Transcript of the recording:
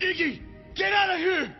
Iggy, get out of here!